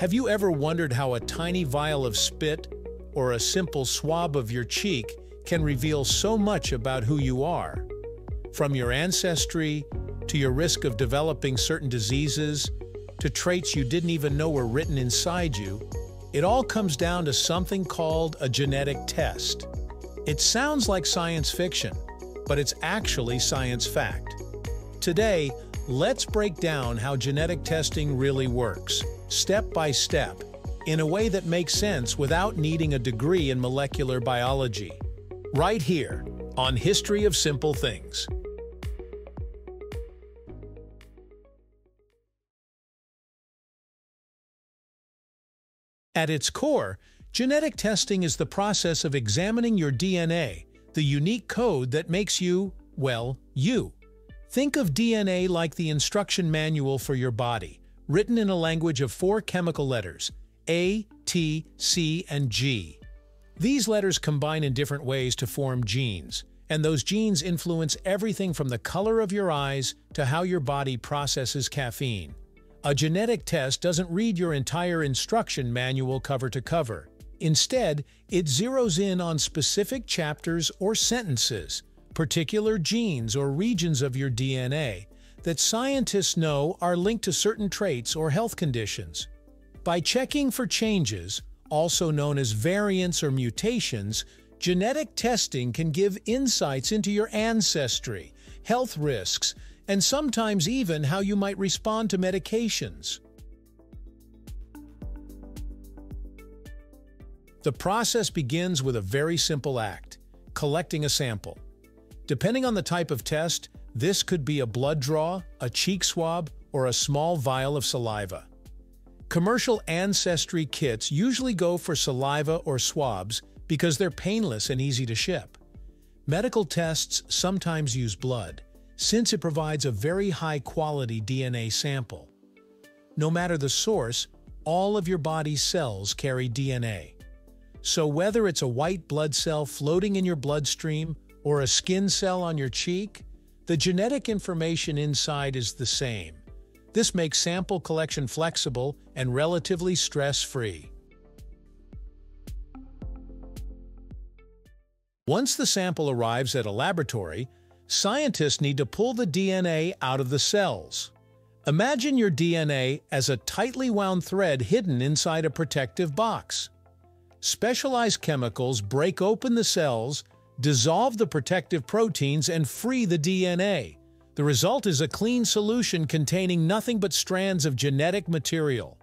Have you ever wondered how a tiny vial of spit or a simple swab of your cheek can reveal so much about who you are? From your ancestry, to your risk of developing certain diseases, to traits you didn't even know were written inside you, it all comes down to something called a genetic test. It sounds like science fiction, but it's actually science fact. Today, let's break down how genetic testing really works step by step, in a way that makes sense without needing a degree in molecular biology. Right here, on History of Simple Things. At its core, genetic testing is the process of examining your DNA, the unique code that makes you, well, you. Think of DNA like the instruction manual for your body written in a language of four chemical letters, A, T, C, and G. These letters combine in different ways to form genes, and those genes influence everything from the color of your eyes to how your body processes caffeine. A genetic test doesn't read your entire instruction manual cover to cover. Instead, it zeroes in on specific chapters or sentences, particular genes or regions of your DNA, that scientists know are linked to certain traits or health conditions. By checking for changes, also known as variants or mutations, genetic testing can give insights into your ancestry, health risks, and sometimes even how you might respond to medications. The process begins with a very simple act, collecting a sample. Depending on the type of test, this could be a blood draw, a cheek swab, or a small vial of saliva. Commercial ancestry kits usually go for saliva or swabs because they're painless and easy to ship. Medical tests sometimes use blood, since it provides a very high-quality DNA sample. No matter the source, all of your body's cells carry DNA. So whether it's a white blood cell floating in your bloodstream or a skin cell on your cheek, the genetic information inside is the same. This makes sample collection flexible and relatively stress-free. Once the sample arrives at a laboratory, scientists need to pull the DNA out of the cells. Imagine your DNA as a tightly wound thread hidden inside a protective box. Specialized chemicals break open the cells dissolve the protective proteins and free the DNA. The result is a clean solution containing nothing but strands of genetic material.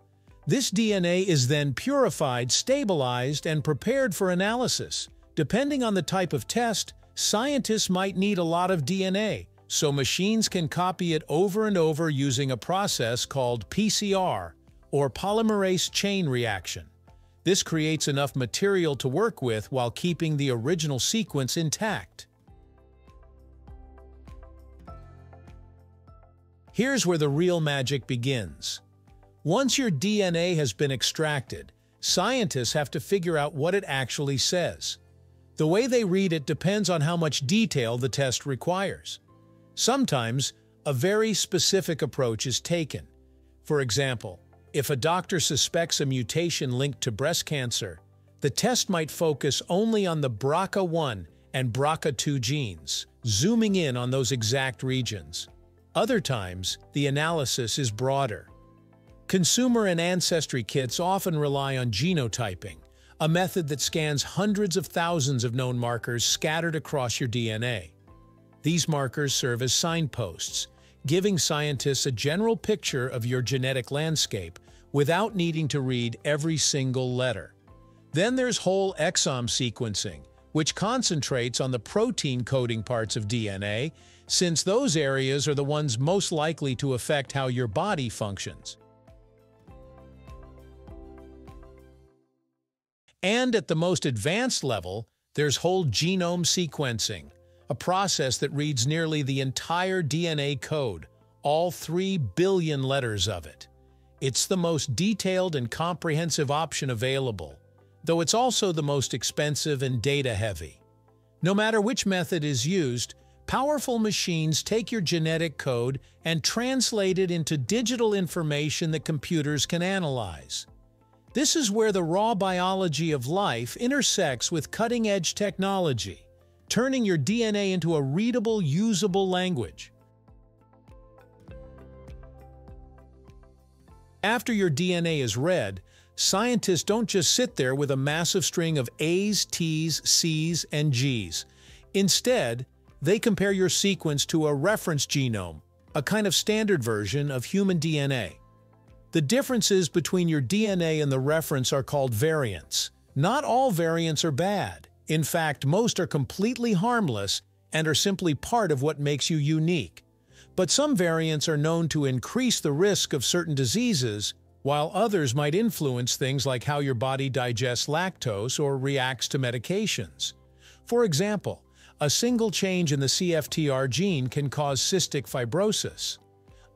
This DNA is then purified, stabilized, and prepared for analysis. Depending on the type of test, scientists might need a lot of DNA, so machines can copy it over and over using a process called PCR, or polymerase chain reaction. This creates enough material to work with while keeping the original sequence intact. Here's where the real magic begins. Once your DNA has been extracted, scientists have to figure out what it actually says. The way they read it depends on how much detail the test requires. Sometimes, a very specific approach is taken. For example, if a doctor suspects a mutation linked to breast cancer, the test might focus only on the BRCA1 and BRCA2 genes, zooming in on those exact regions. Other times, the analysis is broader. Consumer and ancestry kits often rely on genotyping, a method that scans hundreds of thousands of known markers scattered across your DNA. These markers serve as signposts, giving scientists a general picture of your genetic landscape without needing to read every single letter. Then there's whole exome sequencing, which concentrates on the protein coding parts of DNA, since those areas are the ones most likely to affect how your body functions. And at the most advanced level, there's whole genome sequencing, a process that reads nearly the entire DNA code, all 3 billion letters of it. It's the most detailed and comprehensive option available, though it's also the most expensive and data-heavy. No matter which method is used, powerful machines take your genetic code and translate it into digital information that computers can analyze. This is where the raw biology of life intersects with cutting-edge technology, turning your DNA into a readable, usable language. After your DNA is read, scientists don't just sit there with a massive string of A's, T's, C's, and G's. Instead, they compare your sequence to a reference genome, a kind of standard version of human DNA. The differences between your DNA and the reference are called variants. Not all variants are bad. In fact, most are completely harmless and are simply part of what makes you unique. But some variants are known to increase the risk of certain diseases, while others might influence things like how your body digests lactose or reacts to medications. For example, a single change in the CFTR gene can cause cystic fibrosis.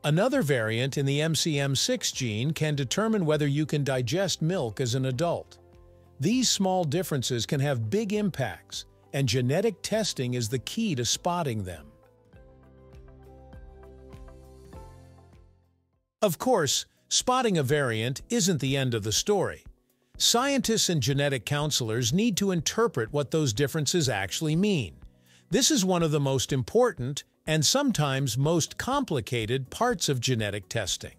Another variant in the MCM6 gene can determine whether you can digest milk as an adult. These small differences can have big impacts, and genetic testing is the key to spotting them. Of course, spotting a variant isn't the end of the story. Scientists and genetic counselors need to interpret what those differences actually mean. This is one of the most important and sometimes most complicated parts of genetic testing.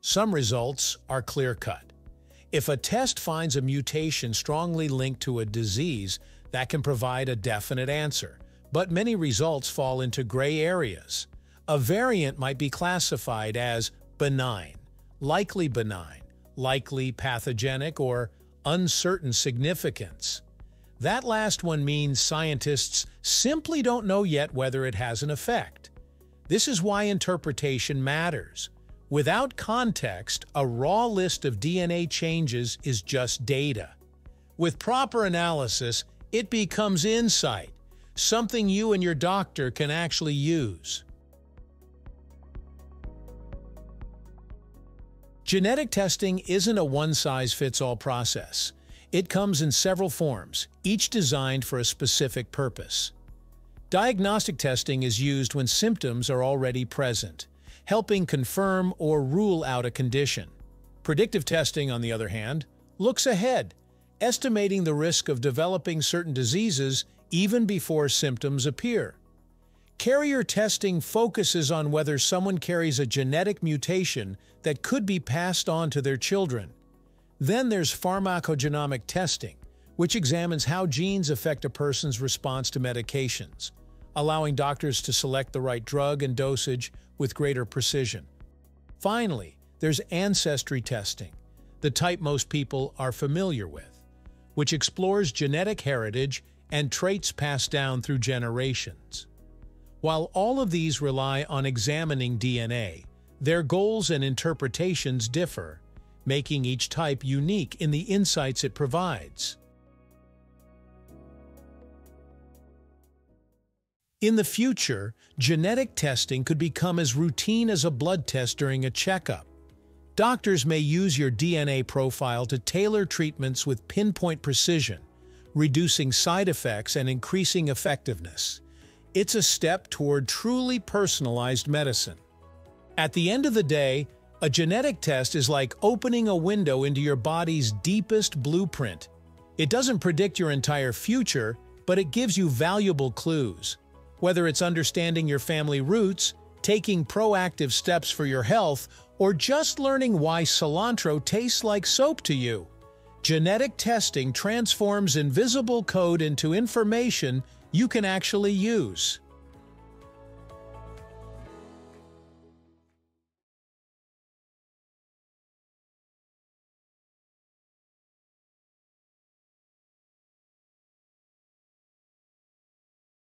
Some results are clear-cut. If a test finds a mutation strongly linked to a disease, that can provide a definite answer, but many results fall into gray areas. A variant might be classified as benign, likely benign, likely pathogenic, or uncertain significance. That last one means scientists simply don't know yet whether it has an effect. This is why interpretation matters. Without context, a raw list of DNA changes is just data. With proper analysis, it becomes insight, something you and your doctor can actually use. Genetic testing isn't a one-size-fits-all process. It comes in several forms, each designed for a specific purpose. Diagnostic testing is used when symptoms are already present, helping confirm or rule out a condition. Predictive testing, on the other hand, looks ahead, estimating the risk of developing certain diseases even before symptoms appear. Carrier testing focuses on whether someone carries a genetic mutation that could be passed on to their children. Then there's pharmacogenomic testing, which examines how genes affect a person's response to medications, allowing doctors to select the right drug and dosage with greater precision. Finally, there's ancestry testing, the type most people are familiar with, which explores genetic heritage and traits passed down through generations. While all of these rely on examining DNA, their goals and interpretations differ, making each type unique in the insights it provides. In the future, genetic testing could become as routine as a blood test during a checkup. Doctors may use your DNA profile to tailor treatments with pinpoint precision, reducing side effects and increasing effectiveness. It's a step toward truly personalized medicine. At the end of the day, a genetic test is like opening a window into your body's deepest blueprint. It doesn't predict your entire future, but it gives you valuable clues. Whether it's understanding your family roots, taking proactive steps for your health, or just learning why cilantro tastes like soap to you. Genetic testing transforms invisible code into information you can actually use.